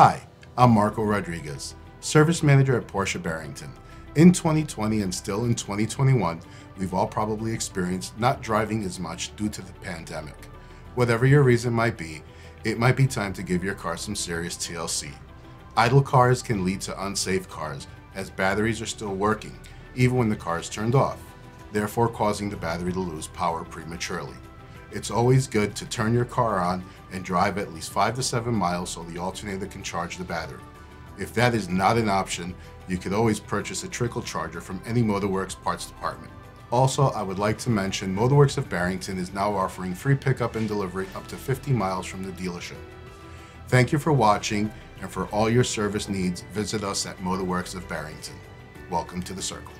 Hi, I'm Marco Rodriguez, Service Manager at Porsche Barrington. In 2020 and still in 2021, we've all probably experienced not driving as much due to the pandemic. Whatever your reason might be, it might be time to give your car some serious TLC. Idle cars can lead to unsafe cars as batteries are still working, even when the car is turned off, therefore causing the battery to lose power prematurely. It's always good to turn your car on and drive at least 5 to 7 miles so the alternator can charge the battery. If that is not an option, you could always purchase a trickle charger from any Motor Werks parts department. Also, I would like to mention Motor Werks of Barrington is now offering free pickup and delivery up to 50 miles from the dealership. Thank you for watching, and for all your service needs, visit us at Motor Werks of Barrington. Welcome to the circle.